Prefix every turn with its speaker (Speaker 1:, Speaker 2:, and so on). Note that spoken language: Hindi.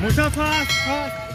Speaker 1: Musa fast, fast.